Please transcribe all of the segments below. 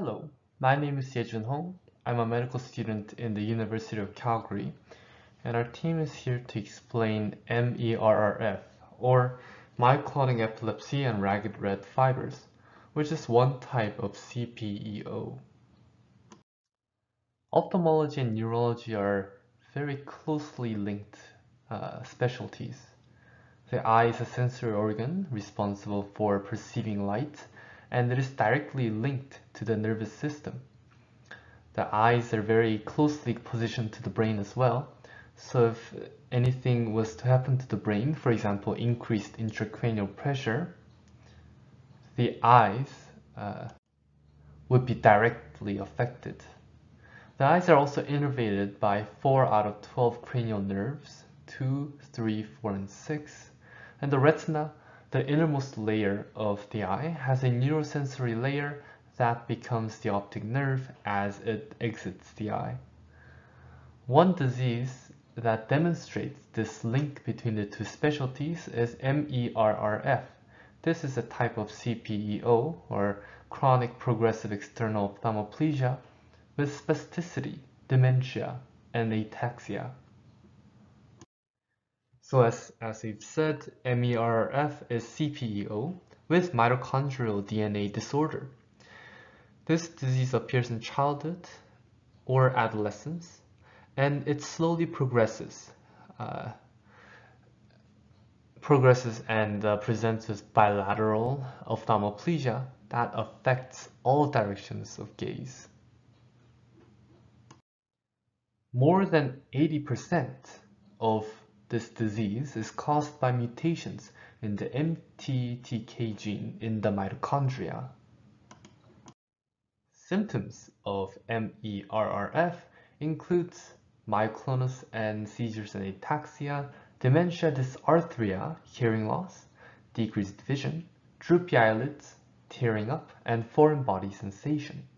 Hello, my name is Yejun Hong. I'm a medical student in the University of Calgary, and our team is here to explain MERRF, or myoclonic epilepsy and ragged red fibers, which is one type of CPEO. Ophthalmology and neurology are very closely linked uh, specialties. The eye is a sensory organ responsible for perceiving light and it is directly linked to the nervous system. The eyes are very closely positioned to the brain as well. So if anything was to happen to the brain, for example, increased intracranial pressure, the eyes uh, would be directly affected. The eyes are also innervated by 4 out of 12 cranial nerves, 2, 3, 4, and 6, and the retina, the innermost layer of the eye, has a neurosensory layer that becomes the optic nerve as it exits the eye. One disease that demonstrates this link between the two specialties is MERRF. This is a type of CPEO, or chronic progressive external ophthalmoplegia, with spasticity, dementia, and ataxia. So as, as we've said, MERRF is CPEO with mitochondrial DNA disorder. This disease appears in childhood or adolescence, and it slowly progresses. Uh, progresses and uh, presents with bilateral ophthalmoplegia that affects all directions of gaze. More than 80% of this disease is caused by mutations in the MTTK gene in the mitochondria. Symptoms of MERRF includes myoclonus and seizures and ataxia, dementia dysarthria, hearing loss, decreased vision, droopy eyelids, tearing up, and foreign body sensation.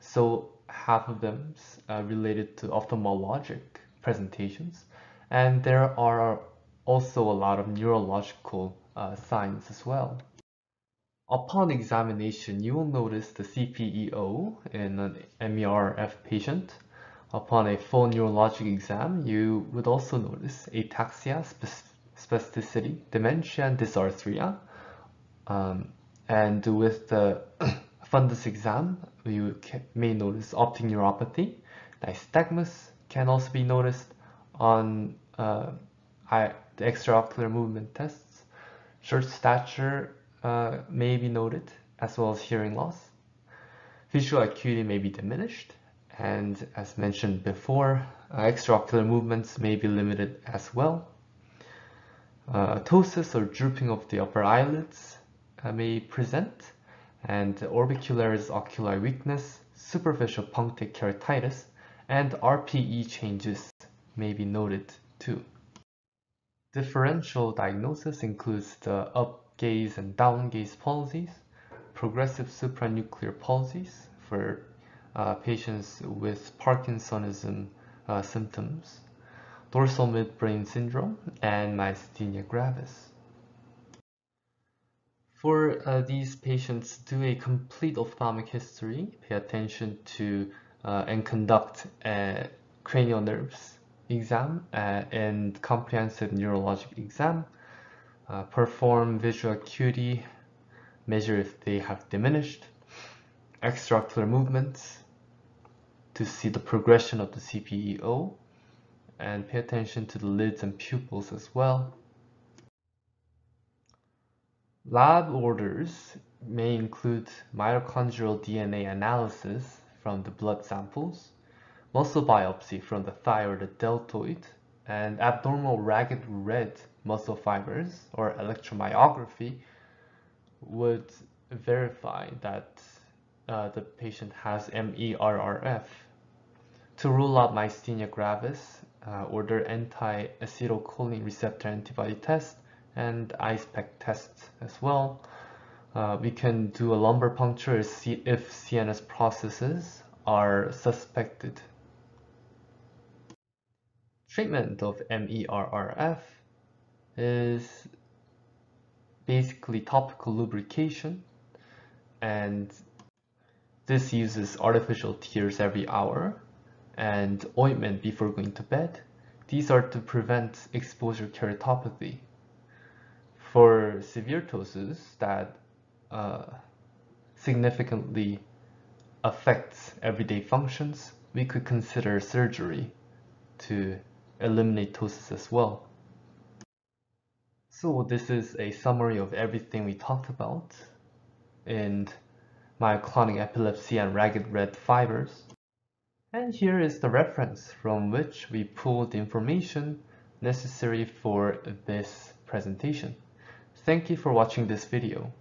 So half of them uh, related to ophthalmologic presentations and there are also a lot of neurological uh, signs as well. Upon examination, you will notice the CPEO in an MERRF patient. Upon a full neurologic exam, you would also notice ataxia, spasticity, dementia, and dysarthria. Um, and with the fundus exam, you may notice optic neuropathy. Nystagmus can also be noticed, on uh, I, the extraocular movement tests. Short stature uh, may be noted, as well as hearing loss. Visual acuity may be diminished, and as mentioned before, uh, extraocular movements may be limited as well. Uh, ptosis or drooping of the upper eyelids uh, may present, and orbicularis oculi weakness, superficial punctate keratitis, and RPE changes may be noted too. Differential diagnosis includes the up gaze and down gaze palsies, progressive supranuclear palsies for uh, patients with Parkinsonism uh, symptoms, dorsal midbrain syndrome, and myasthenia gravis. For uh, these patients, do a complete ophthalmic history, pay attention to uh, and conduct cranial nerves exam uh, and comprehensive neurologic exam, uh, perform visual acuity, measure if they have diminished, extraocular movements to see the progression of the CPEO, and pay attention to the lids and pupils as well. Lab orders may include mitochondrial DNA analysis from the blood samples, muscle biopsy from the the deltoid, and abnormal ragged red muscle fibers or electromyography would verify that uh, the patient has MERRF. To rule out myasthenia gravis, uh, order anti-acetylcholine receptor antibody test and ice pack test as well. Uh, we can do a lumbar puncture if CNS processes are suspected. Treatment of MERRF is basically topical lubrication and This uses artificial tears every hour and ointment before going to bed. These are to prevent exposure keratopathy. For severe ptosis that uh, significantly affects everyday functions, we could consider surgery to eliminate ptosis as well. So this is a summary of everything we talked about in myoclonic epilepsy and ragged red fibers. And here is the reference from which we pulled the information necessary for this presentation. Thank you for watching this video.